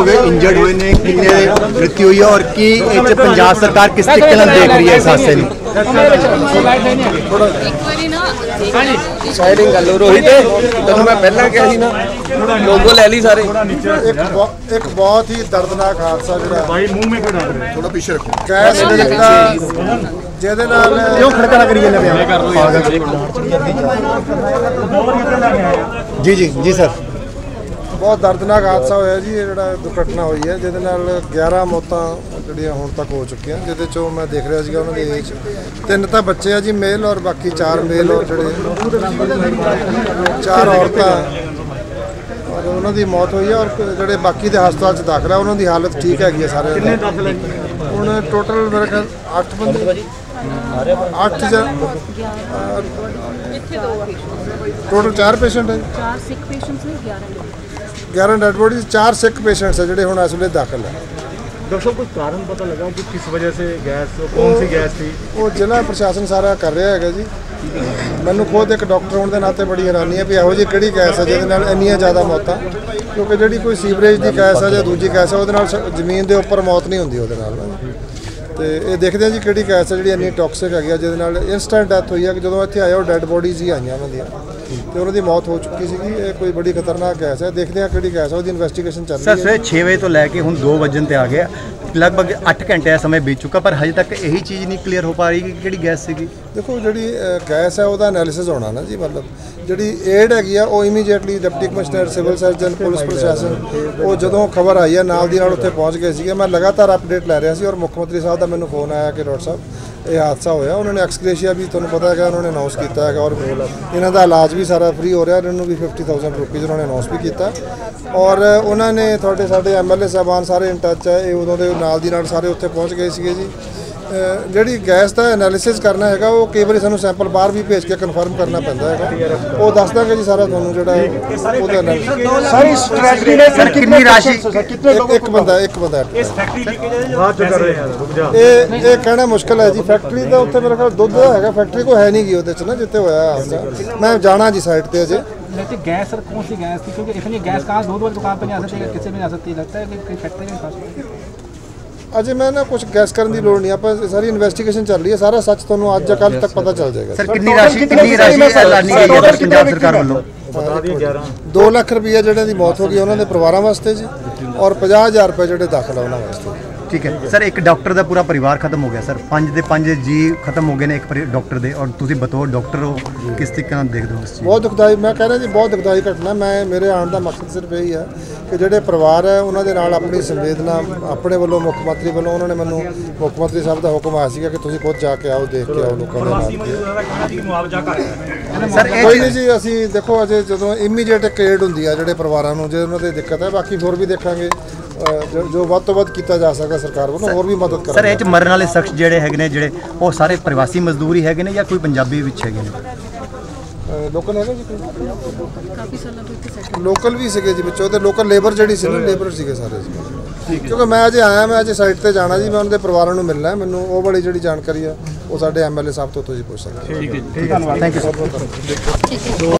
ਹੋ ਇੰਜਰਡ ਹੋਏ ਨੇ ਕਿੰਨੇ ਮ੍ਰਿਤਿ ਹੋਈ ਹੈ ਔਰ ਕੀ ਇਹ ਚ ਪੰਜਾਬ ਸਰਕਾਰ ਕਿਸ ਤਰੀਕੇ ਨਾਲ ਦੇਖ ਰਹੀ ਹੈ ਇਸ ਹਾਸੇ ਨੂੰ? ਇੱਕ ਵਾਰੀ ਨਾ ਸਾਈਡਿੰਗ ਗੱਲ ਰੋਹਿਤ ਮੈਂ ਪਹਿਲਾਂ ਕਿਹਾ ਸੀ ਨਾ ਲੋਗੋ ਲੈ ਲਈ ਸਾਰੇ। ਇੱਕ ਇੱਕ ਬਹੁਤ ਹੀ ਦਰਦਨਾਕ ਹਾਦਸਾ ਜਿਹੜਾ ਭਾਈ ਮੂੰਹ ਮੇ ਕਢਾ ਦੇ ਥੋੜਾ ਪਿੱਛੇ ਰੱਖੋ। ਗੈਸ ਨਿਕਲਦਾ ਜਿਹਦੇ ਨਾਲ ਕਿਉਂ ਖੜਕਾ ਕਰੀ ਜਾਂਦੇ ਪਿਆ ਜੀ ਜੀ ਜੀ ਸਰ। ਬਹੁਤ ਦਰਦਨਾਕ ਹਾਦਸਾ ਹੋਇਆ ਜੀ ਇਹ ਜਿਹੜਾ ਦੁਰਘਟਨਾ ਹੋਈ ਹੈ ਜਿਹਦੇ ਨਾਲ 11 ਮੌਤਾਂ ਜਿਹੜੀਆਂ ਹੁਣ ਤੱਕ ਹੋ ਚੁੱਕੀਆਂ ਜਿਹਦੇ ਚੋਂ ਮੈਂ ਦੇਖ ਰਿਹਾ ਸੀਗਾ ਉਹਨਾਂ ਦੇ ਏਜ ਤਿੰਨ ਤਾਂ ਬੱਚੇ ਆ ਜੀ ਮੇਲ ਔਰ ਬਾਕੀ ਚਾਰ ਮੇਲ ਔਰ ਜਿਹੜੇ ਚਾਰ ਔਰਤਾਂ। ਔਰ ਉਹਨਾਂ ਦੀ ਮੌਤ ਹੋਈ ਹੈ ਔਰ ਜਿਹੜੇ ਬਾਕੀ ਦੇ ਹਸਪਤਾਲ 'ਚ ਦਾਖਲ ਆ ਉਹਨਾਂ ਦੀ ਹਾਲਤ ਠੀਕ ਹੈਗੀ ਆ ਸਾਰੇ ਕਿੰਨੇ ਦਾਖਲ ਹੈ ਹੁਣ ਟੋਟਲ ਮੇਰੇ ਖਿਆਲ 8 ਬੰਦੇ। 8 ਜਾਂ ਟੋਟਲ ਚਾਰ ਪੇਸ਼ੈਂਟ ਹੈ 4 ਸਿਕ ਪੇਸ਼ੈਂਟਸ ਨੇ 11 ਗਿਆਰਾਂ ਐਡਵਰਟ ਵਿੱਚ ਚਾਰ ਸਿੱਖ ਪੇਸ਼ੈਂਟਸ ਆ ਜਿਹੜੇ ਹੁਣ ਇਸ ਵੇਲੇ ਦਾਖਲ ਹੈ ਡਾਕਟਰ ਸਾਹਿਬ ਕਾਰਨ ਪਤਾ ਲੱਗਾ ਕਿ ਕਿਸ ਵਜ੍ਹਾ ਸੇ ਗੈਸ ਕੌਣ ਸੀ ਗੈਸ ਸੀ? ਉਹ ਜ਼ਿਲ੍ਹਾ ਪ੍ਰਸ਼ਾਸਨ ਸਾਰਾ ਕਰ ਰਿਹਾ ਹੈਗਾ ਜੀ। ਮੈਨੂੰ ਖੁਦ ਇੱਕ ਡਾਕਟਰ ਹੋਣ ਦੇ ਨਾਤੇ ਬੜੀ ਹੈਰਾਨੀ ਹੈ ਵੀ ਇਹੋ ਜਿਹੀ ਕਿਹੜੀ ਗੈਸ ਹੈ ਜਿਹਦੇ ਨਾਲ ਇੰਨੀਆਂ ਜ਼ਿਆਦਾ ਮੌਤਾਂ। ਕਿਉਂਕਿ ਜਿਹੜੀ ਕੋਈ ਸੀਵਰੇਜ ਦੀ ਗੈਸ ਹੈ ਜਾਂ ਦੂਜੀ ਗੈਸ ਹੈ ਉਹਦੇ ਨਾਲ ਜ਼ਮੀਨ ਦੇ ਉੱਪਰ ਮੌਤ ਨਹੀਂ ਹੁੰਦੀ ਉਹਦੇ ਨਾਲ। ਤੇ ਇਹ ਦੇਖਦੇ ਆ ਜੀ ਕਿਹੜੀ ਗੈਸ ਹੈ ਜਿਹੜੀ ਇੰਨੀ ਟੌਕਸਿਕ ਹੈਗੀ ਆ ਜਿਹਦੇ ਨਾਲ ਇਨਸਟੈਂਟ ਡੈਥ ਹੋਈ ਹੈ ਕਿ ਜਦੋਂ ਇੱਥੇ ਆਇਆ ਉਹ ਡੈੱਡ ਬੋਡੀਜ਼ ਹੀ ਆਈਆਂ ਉਹਨਾਂ ਦੀਆਂ। ਤੇ ਉਹਨਾਂ ਦੀ ਮੌਤ ਹੋ ਚੁੱਕੀ ਸੀਗੀ। ਇਹ ਕੋਈ ਬੜੀ ਖਤਰਨਾਕ ਗੈਸ ਹੈ। ਦੇਖਦੇ ਹਾਂ ਕਿਹੜੀ ਗੈਸ ਹੈ। ਉਹਦੀ ਇਨਵੈਸਟੀਗੇਸ਼ਨ ਚੱਲ ਸਰ ਰਹੀ ਹੈ। ਸਵੇਰੇ 6 ਵਜੇ ਤੋਂ ਲੈ ਕੇ ਹੁਣ 2 ਵਜਣ ਤੇ ਆ ਗਿਆ। ਲਗਭਗ 8 ਘੰਟੇ ਦਾ ਸਮਾਂ ਬੀਤ ਚੁੱਕਾ ਪਰ ਹਜੇ ਤੱਕ ਇਹੀ ਚੀਜ਼ ਨਹੀਂ ਕਲੀਅਰ ਹੋ ਪਾ ਰਹੀ ਕਿ ਕਿਹੜੀ ਗੈਸ ਸੀਗੀ। ਦੇਖੋ ਜਿਹੜੀ ਗੈਸ ਹੈ ਉਹਦਾ ਐਨਾਲਿਸਿਸ ਹੋਣਾ ਨਾ ਜੀ ਮਤਲਬ ਜਿਹੜੀ ਏਡ ਹੈਗੀ ਆ ਉਹ immediately deputy commissioner civil surgeon police ਪ੍ਰਸ਼ਾਸਨ ਉਹ ਜਦੋਂ ਖਬਰ ਆਈ ਹੈ ਨਾਲ ਦੀ ਨਾਲ ਉੱਥੇ ਪਹੁੰਚ ਗਏ ਸੀਗੇ। ਮੈਂ ਲਗਾਤਾਰ ਅਪਡੇਟ ਲੈ ਰਿਹਾ ਸੀ ਔਰ ਮੁੱਖ ਮੰਤਰੀ ਸਾਹਿਬ ਦਾ ਮੈਨੂੰ ਫੋਨ ਆਇਆ ਕਿ ਡਾਕਟਰ ਸਾਹਿਬ ਇਹ ਹਾਦਸਾ ਹੋਇਆ। ਉਹਨਾਂ ਨੇ ਐਕਸਗ੍ਰੇਸ਼ੀਆ ਵੀ ਤੁਹਾਨੂੰ ਪਤਾ ਹੈਗਾ, ਉਹਨਾਂ ਨੇ ਅਨਾਉਂਸ ਕੀਤਾ ਹੈਗਾ ਔਰ ਇਹਨਾਂ ਦਾ ਇਲਾਜ ਵੀ ਸਾਰਾ ਫ੍ਰੀ ਹੋ ਰਿਹਾ। ਇਹਨਾਂ ਨੂੰ ਵੀ 50000 ਰੁਪਏ ਉਹਨਾਂ ਨੇ ਅਨਾਉਂਸ ਵੀ ਕੀਤਾ। ਔਰ ਉਹਨਾਂ ਨੇ ਤੁਹਾਡੇ ਸਾਡੇ ਐਮਐਲਏ ਸਾਹਿਬਾਨ ਸਾਰੇ ਇਨ ਟੱਚ ਹੈ ਇਹ ਉਦੋਂ ਦੇ ਨਾਲ ਦੀ ਨਾਲ ਸਾਰੇ ਉੱਥੇ ਪਹੁੰਚ ਗਏ ਸੀਗੇ ਜੀ। ਜਿਹੜੀ ਗੈਸ ਦਾ ਐਨਾਲਿਸਿਸ ਕਰਨਾ ਹੈਗਾ ਉਹ ਕਈ ਵਾਰੀ ਸਾਨੂੰ ਸੈਂਪਲ ਬਾਹਰ ਵੀ ਭੇਜ ਕੇ ਕਨਫਰਮ ਕਰਨਾ ਪੈਂਦਾ ਹੈਗਾ ਉਹ ਦੱਸ ਦਾਂਗੇ ਜੀ ਸਾਰਾ ਤੁਹਾਨੂੰ ਜਿਹੜਾ ਉਹਦਾ ਐਨਾਲਿਸਿਸ ਸਾਰੀ ਸਟ੍ਰੈਟਜੀ ਨੇ ਸਰ ਕਿੰਨੀ ਰਾਸ਼ੀ ਇੱਕ ਇੱਕ ਬੰਦਾ ਇੱਕ ਬੰਦਾ बात जो कर रहे हैं रुक जा ਇਹ ਇਹ ਕਹਿਣਾ ਮੁਸ਼ਕਲ ਹੈ ਜੀ ਫੈਕਟਰੀ ਦਾ ਉੱਥੇ ਮੇਰੇ ਖਿਆਲ ਦੁੱਧ ਦਾ ਹੈਗਾ ਫੈਕਟਰੀ ਕੋ ਹੈ ਨਹੀਂ ਗੀ ਉਹਦੇ ਚ ਨਾ ਜਿੱਥੇ ਹੋਇਆ ਹਾਦਸਾ ਮੈਂ ਜਾਣਾ ਜੀ ਸਾਈਡ ਤੇ ਅਜੇ लेकिन गैस सर कौन सी गैस थी क्योंकि इतनी गैस कहाँ दूध वाली दुकान पे नहीं आ सकती है किसी में नहीं आ सकती लगता है कि कहीं फैक्ट्री के पास ਅਜੇ ਮੈਂ ਨਾ ਕੁਝ ਗੈਸ ਕਰਨ ਦੀ ਲੋੜ ਨਹੀਂ ਆਪਾਂ ਸਾਰੀ ਇਨਵੈਸਟੀਗੇਸ਼ਨ ਚੱਲ ਰਹੀ ਹੈ ਸਾਰਾ ਸੱਚ ਤੁਹਾਨੂੰ ਅੱਜ ਜਾਂ ਕੱਲ ਤੱਕ ਪਤਾ ਚੱਲ ਜਾਏਗਾ। ਸਰ ਕਿੰਨੀ ਰਾਸ਼ੀ ਕਿੰਨੀ ਰਾਸ਼ੀ ਐਲਾਨੀ ਗਈ ਹੈ ਪੰਜਾਬ ਸਰਕਾਰ ਵੱਲੋਂ? ਬਤਾ ਦਿਓ 11 2 ਲੱਖ ਰੁਪਏ ਜਿਹੜਿਆਂ ਦੀ ਮੌਤ ਹੋ ਗਈ ਉਹਨਾਂ ਦੇ ਪਰਿਵਾਰਾਂ ਵਾਸਤੇ ਜੀ ਔਰ 50000 ਰੁਪਏ ਜਿਹੜੇ ਦਾਖਲ ਆ ਉਹਨਾਂ ਵਾਸਤੇ। ਠੀਕ ਹੈ। ਸਰ ਇੱਕ ਡਾਕਟਰ ਦਾ ਪੂਰਾ ਪਰਿਵਾਰ ਖਤਮ ਹੋ ਗਿਆ ਸਰ। ਪੰਜ ਦੇ ਪੰਜ ਜੀ ਖਤਮ ਹੋ ਗਏ ਨੇ ਇੱਕ ਡਾਕਟਰ ਦੇ। ਔਰ ਤੁਸੀਂ ਬਤੌਰ ਡਾਕਟਰ ਹੋ। ਕਿਸ ਤਰੀਕੇ ਨਾਲ ਦੇਖਦੇ ਹੋ ਇਸ ਚੀਜ਼? ਬਹੁਤ ਦੁਖਦਾਈ ਮੈਂ ਕਹਿੰਦਾ ਜੀ ਬਹੁਤ ਦੁਖਦਾਈ ਘਟਨਾ। ਮੈਂ ਮੇਰੇ ਆਉਣ ਦਾ ਮਕਸਦ ਸਿਰਫ ਇਹ ਹੀ ਹੈ ਕਿ ਜਿਹੜੇ ਪਰਿਵਾਰ ਹੈ ਉਹਨਾਂ ਦੇ ਨਾਲ ਆਪਣੀ ਸੰਵੇਦਨਾ ਆਪਣੇ ਵੱਲੋਂ ਮੁੱਖ ਮੰਤਰੀ ਵੱਲੋਂ ਉਹਨਾਂ ਨੇ ਮੈਨੂੰ ਮੁੱਖ ਮੰਤਰੀ ਸਾਹਿਬ ਦਾ ਹੁਕਮ ਆਇਆ ਸੀਗਾ ਕਿ ਤੁਸੀਂ ਖੁਦ ਜਾ ਕੇ ਆਓ ਦੇਖ ਕੇ ਆਓ ਲੋਕਾਂ ਦੇ ਨਾਲ। ਸਰ ਇਹ ਕੋਈ ਨਹੀਂ ਜੀ ਅਸੀਂ ਦੇਖੋ ਅਜੇ ਜਦੋਂ ਇਮੀਡੀਏਟ ਇੱਕ ਏਡ ਹੁੰਦੀ ਆ ਜਿਹੜੇ ਪਰਿਵਾਰਾਂ ਨੂੰ ਜੇ ਉਹਨਾਂ ਦੀ ਦਿੱਕਤ ਹੈ ਬਾਕੀ ਹੋਰ ਵੀ ਦੇਖਾਂਗੇ। ਜੋ- ਜੋ ਵੱਧ ਤੋਂ ਵੱਧ ਕੀਤਾ ਜਾ ਸਕਦਾ ਸਰਕਾਰ ਵੱਲੋਂ ਹੋਰ ਵੀ ਮਦਦ ਸਰ ਇਹ ਕਰਾਂਗੇ। ਚ ਮਰਨ ਵਾਲੇ ਸ਼ਖਸ ਜਿਹੜੇ ਹੈਗੇ ਨੇ ਜਿਹੜੇ ਉਹ ਸਾਰੇ ਪ੍ਰਵਾਸੀ ਮਜ਼ਦੂਰ ਹੀ ਹੈਗੇ ਨੇ ਜਾਂ ਕੋਈ ਪੰਜਾਬੀ ਵਿੱਚ ਹੈਗੇ ਨੇ? ਲੋਕਲ ਹੈਗਾ ਜੀ ਕਾਫੀ ਸਾਲਾਂ ਤੋਂ ਇੱਥੇ ਸੈਟਲ ਲੋਕਲ ਵੀ ਸੀਗੇ ਜੀ ਵਿੱਚੋਂ ਤੇ ਲੋਕਲ ਲੇਬਰ ਜਿਹੜੀ ਸੀ ਨਾ ਲੇਬਰ। ਸੀਗੇ ਸਾਰੇ ਜੀ। ਕਿਉਂਕਿ ਮੈਂ ਅਜੇ ਆਇਆ ਮੈਂ ਅਜੇ ਸਾਈਟ ਤੇ ਜਾਣਾ ਜੀ ਮੈਂ ਉਹਨਾਂ ਦੇ ਪਰਿਵਾਰਾਂ ਨੂੰ ਮਿਲਣਾ ਹੈ। ਮੈਨੂੰ ਉਹ ਵਾਲੀ ਜਿਹੜੀ ਜਾਣਕਾਰੀ ਆ ਉਹ ਸਾਡੇ ਐਮਐਲਏ ਸਾਹਿਬ ਤੋਂ ਤੁਸੀਂ ਪੁੱਛ ਸਕਦੇ ਹੋ। Thank you sir